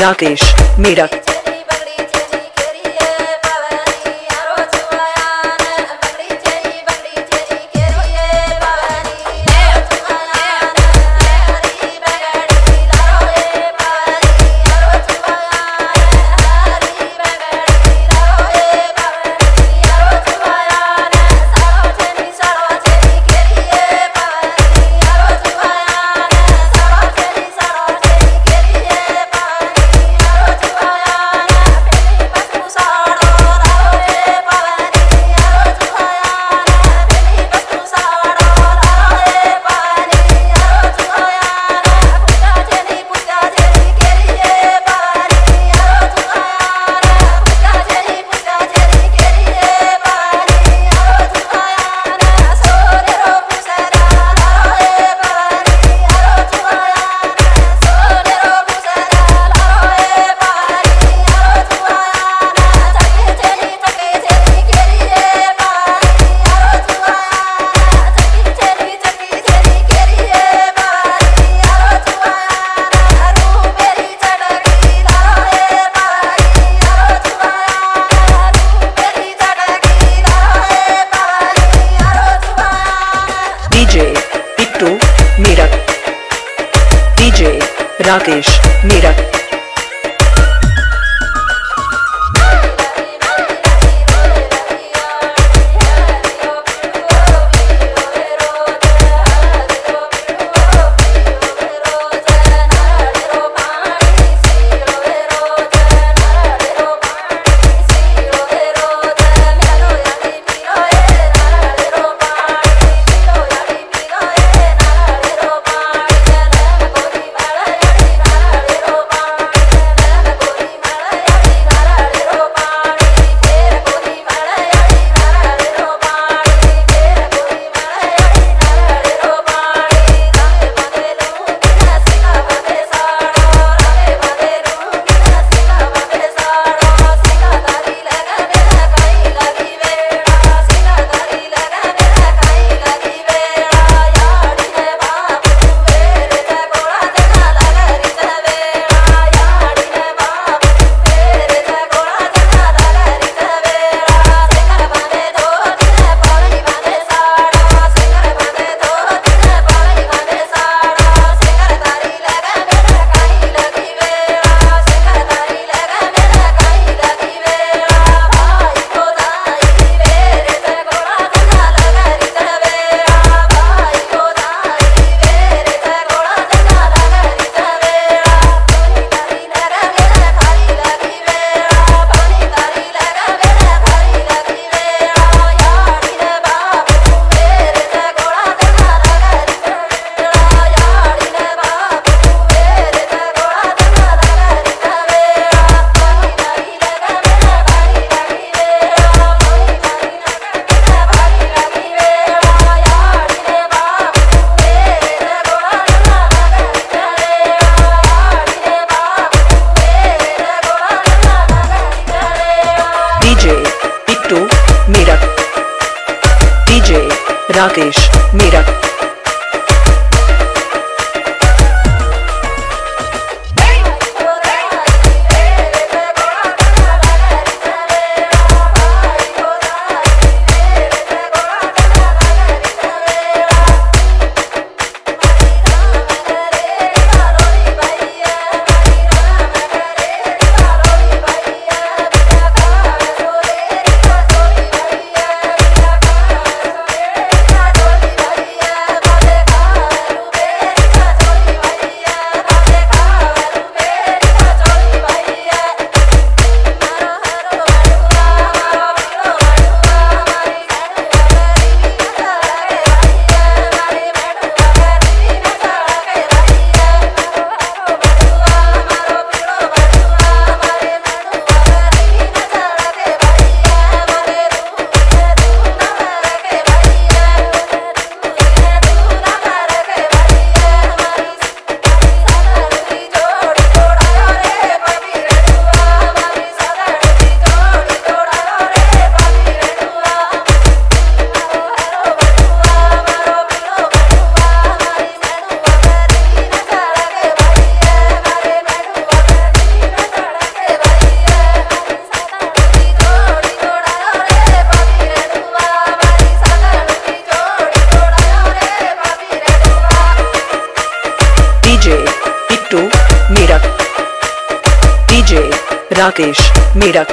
Rakesh Meerut Pittu Meerut DJ Rakesh Meerut Rakesh Meerut DJ Tittu Meerut. DJ Rakesh Meerut.